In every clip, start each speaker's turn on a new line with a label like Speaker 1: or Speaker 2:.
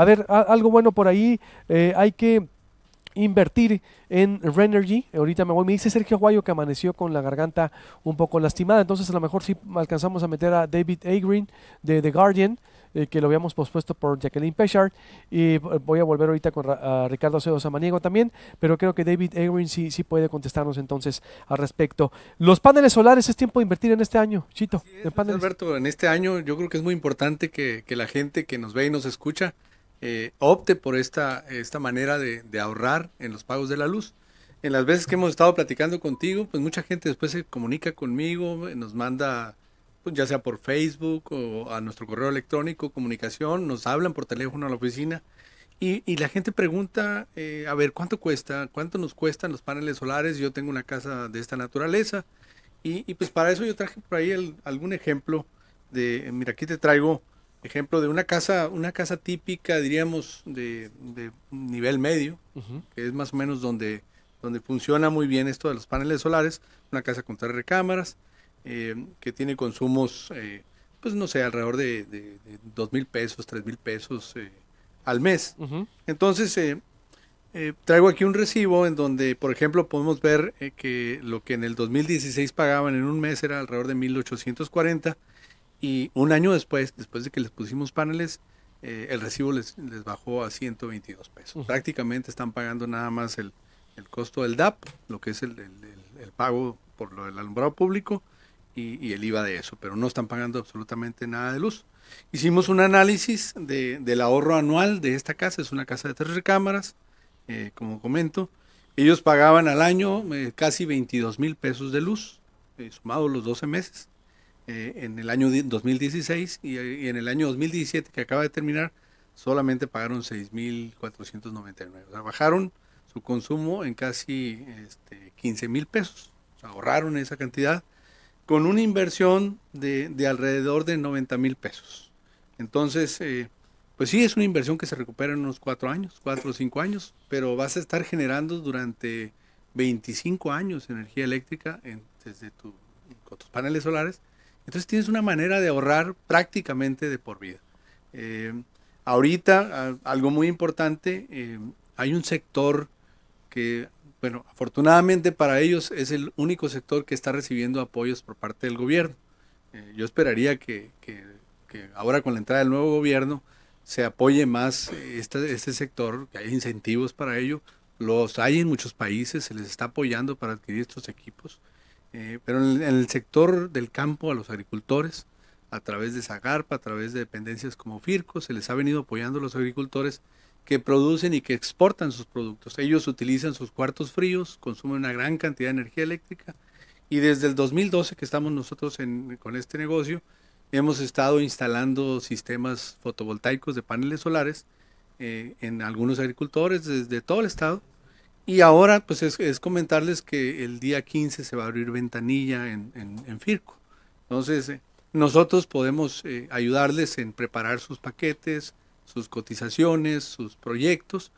Speaker 1: A ver, algo bueno por ahí, eh, hay que invertir en Renergy. Ahorita me voy, me dice Sergio Guayo que amaneció con la garganta un poco lastimada, entonces a lo mejor sí alcanzamos a meter a David Agrin de The Guardian. Eh, que lo habíamos pospuesto por Jacqueline Pechard y voy a volver ahorita con Ricardo Acedo Samaniego también, pero creo que David Agrin sí, sí puede contestarnos entonces al respecto. Los paneles solares es tiempo de invertir en este año, Chito.
Speaker 2: Alberto, en este año yo creo que es muy importante que, que la gente que nos ve y nos escucha eh, opte por esta, esta manera de, ahorrar en los pagos de la luz. En las veces que hemos estado platicando contigo, pues mucha gente después se comunica conmigo, nos manda, pues ya sea por Facebook o a nuestro correo electrónico, comunicación, nos hablan por teléfono a la oficina y, la gente pregunta, eh, a ver, ¿cuánto cuesta? ¿Cuánto nos cuestan los paneles solares? Yo tengo una casa de esta naturaleza y, pues para eso yo traje por ahí algún ejemplo de, mira, aquí te traigo ejemplo de una casa, una casa típica, diríamos, de, nivel medio, que es más o menos donde, donde funciona muy bien esto de los paneles solares, una casa con tres recámaras, eh, que tiene consumos, eh, pues no sé, alrededor de, dos mil pesos, tres mil pesos eh, al mes. Entonces, traigo aquí un recibo en donde, por ejemplo, podemos ver que lo que en el 2016 pagaban en un mes era alrededor de 1840 y un año después, después de que les pusimos paneles, eh, el recibo les, les, bajó a 122 pesos. Prácticamente están pagando nada más el, el, costo del DAP, lo que es el, el, pago por lo del alumbrado público y, y, el IVA de eso, pero no están pagando absolutamente nada de luz. Hicimos un análisis de, del ahorro anual de esta casa, es una casa de tres recámaras, eh, como comento. Ellos pagaban al año eh, casi 22 mil pesos de luz, sumados los 12 meses. Eh, en el año 2016 y, en el año 2017 que acaba de terminar solamente pagaron 6.499. O sea, bajaron su consumo en casi este, 15 mil pesos. ahorraron esa cantidad con una inversión de, de alrededor de 90 mil pesos. Entonces, eh, pues sí, es una inversión que se recupera en unos cuatro años, cuatro o cinco años, pero vas a estar generando durante 25 años energía eléctrica desde tu, con tus paneles solares entonces tienes una manera de ahorrar prácticamente de por vida. Eh, ahorita, algo muy importante, eh, hay un sector que, bueno, afortunadamente para ellos es el único sector que está recibiendo apoyos por parte del gobierno. Eh, yo esperaría que, ahora con la entrada del nuevo gobierno se apoye más este, este sector, que hay incentivos para ello. Los hay en muchos países, se les está apoyando para adquirir estos equipos. Eh, pero en el, sector del campo a los agricultores, a través de Zagarpa, a través de dependencias como Firco, se les ha venido apoyando a los agricultores que producen y que exportan sus productos. Ellos utilizan sus cuartos fríos, consumen una gran cantidad de energía eléctrica y desde el 2012 que estamos nosotros con este negocio, hemos estado instalando sistemas fotovoltaicos de paneles solares eh, en algunos agricultores desde todo el estado y ahora, pues es, comentarles que el día 15 se va a abrir ventanilla en, en, Firco. Entonces, eh, nosotros podemos eh, ayudarles en preparar sus paquetes, sus cotizaciones, sus proyectos,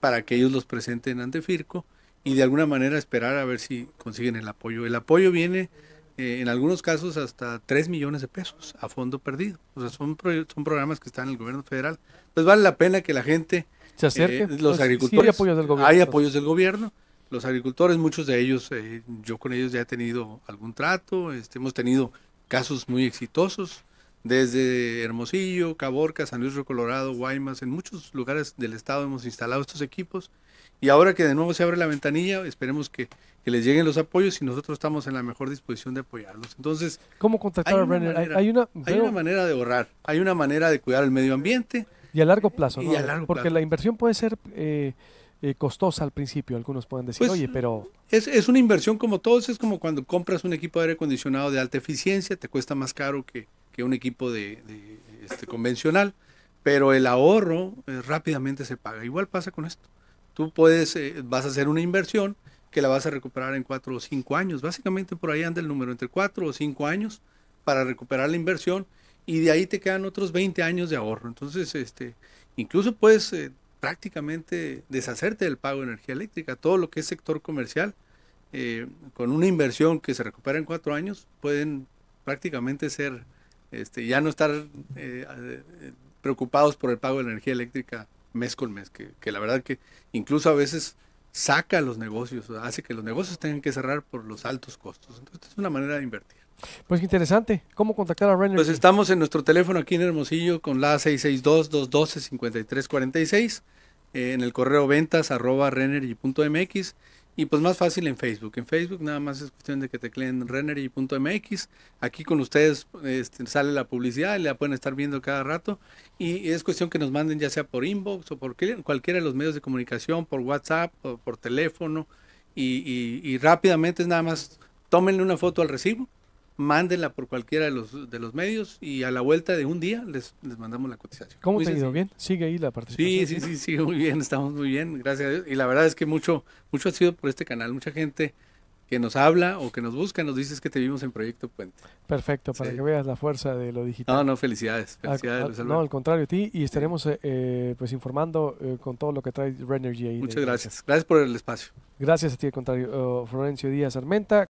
Speaker 2: para que ellos los presenten ante Firco y de alguna manera esperar a ver si consiguen el apoyo. El apoyo viene eh, en algunos casos hasta 3 millones de pesos a fondo perdido. O sea, son, son programas que están en el gobierno federal. Pues vale la pena que la gente
Speaker 1: se acerque.
Speaker 2: Eh, los agricultores. hay apoyos del gobierno. Hay apoyos del gobierno. Los agricultores, muchos de ellos, eh, yo con ellos ya he tenido algún trato, este, hemos tenido casos muy exitosos, desde Hermosillo, Caborca, San Luis Río Colorado, Guaymas, en muchos lugares del estado hemos instalado estos equipos. Y ahora que de nuevo se abre la ventanilla, esperemos que, que les lleguen los apoyos y nosotros estamos en la mejor disposición de apoyarlos. Entonces,
Speaker 1: ¿cómo contactar a Brenner?
Speaker 2: hay, una, hay una manera de ahorrar, hay una manera de cuidar el medio ambiente,
Speaker 1: y a largo plazo, ¿no? Porque la inversión puede ser eh, eh, costosa al principio, algunos pueden decir, pues, oye, pero...
Speaker 2: Es, es, una inversión como todos, es como cuando compras un equipo de aire acondicionado de alta eficiencia, te cuesta más caro que, que un equipo de, este, convencional, pero el ahorro eh, rápidamente se paga. Igual pasa con esto. Tú puedes, vas a hacer una inversión que la vas a recuperar en cuatro o cinco años. Básicamente por ahí anda el número, entre cuatro o cinco años para recuperar la inversión y de ahí te quedan otros 20 años de ahorro. Entonces, este, incluso puedes eh, prácticamente deshacerte del pago de energía eléctrica. Todo lo que es sector comercial, eh, con una inversión que se recupera en cuatro años, pueden prácticamente ser, este, ya no estar eh, preocupados por el pago de la energía eléctrica mes con mes, que la verdad que incluso a veces saca los negocios, hace que los negocios tengan que cerrar por los altos costos. Entonces es una manera de invertir.
Speaker 1: Pues interesante. ¿Cómo contactar a Renner?
Speaker 2: Pues estamos en nuestro teléfono aquí en Hermosillo con la 662-212-5346, eh, en el correo ventas arroba renergy.mx y pues más fácil en Facebook. En Facebook nada más es cuestión de que tecleen renergy.mx. Aquí con ustedes este, sale la publicidad, la pueden estar viendo cada rato. Y es cuestión que nos manden ya sea por inbox o por cualquiera de los medios de comunicación, por WhatsApp o por teléfono. Y, y, y rápidamente es nada más tómenle una foto al recibo mándenla por cualquiera de los, de los medios y a la vuelta de un día les, les mandamos la cotización.
Speaker 1: ¿Cómo te ha ido? ¿Bien? ¿Sigue ahí la participación?
Speaker 2: Sí, sí, sí, sigue muy bien, estamos muy bien, gracias a Dios. Y la verdad es que mucho, mucho ha sido por este canal, mucha gente que nos habla o que nos busca, nos dices que te vimos en Proyecto Puente.
Speaker 1: Perfecto, para que veas la fuerza de lo digital.
Speaker 2: No, no, felicidades. felicidades
Speaker 1: al, no, al contrario, a ti y estaremos eh, eh, pues informando eh, con todo lo que trae Renergy ahí.
Speaker 2: Muchas gracias. Gracias por el espacio.
Speaker 1: Gracias a ti, al contrario. Uh, Florencio Díaz Armenta.